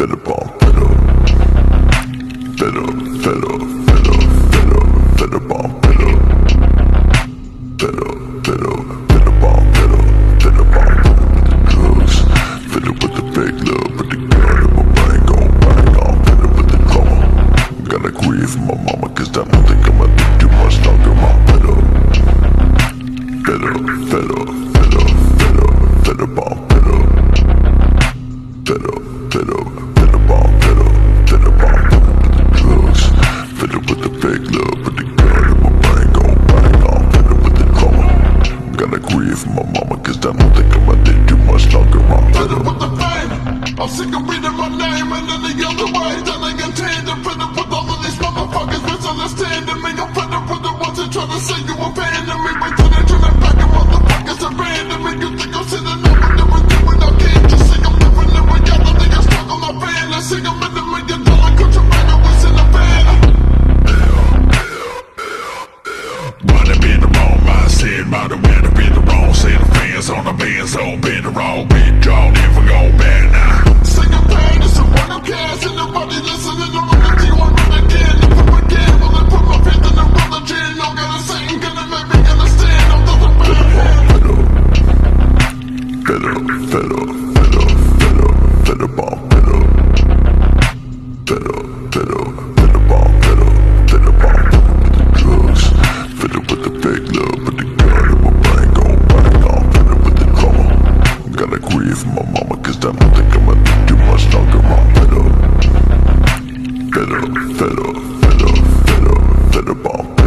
Fed up on fed up. Fed up, fed up, fed up, fed up, fed up on fed up. Fed up, fed up, fed up on fed up, fed up on fed up with the drugs. Fed up with the fake love, with the gun in my brain gon' bang on. Fed up with the drama. Gotta grieve my mama, cause I don't think I'm gonna do much longer. I'm fed up. Fed up, if my mama Cause I don't think I'm gonna live too much longer I'm fed with the fame I'm sick of reading my name and then the other way Then I get tanned fed up with all of these motherfuckers Misunderstanding me I'm fed up with the ones that try to say you a fan of me. Wait till they turn their back on motherfuckers And random. Me You think I'm sitting up and never doing I can't. Just sing I'm living in reality think I struggle my fantasy I'm in the million dollar country Man, I was a van. Running me in the wrong mind Seeing my the man to be the on the band's been the wrong, been drawn. kinda agree my mama Cause I don't think I'ma do much longer I'm fed up Fed up, fed up, fed up, fed up, fed up, fed up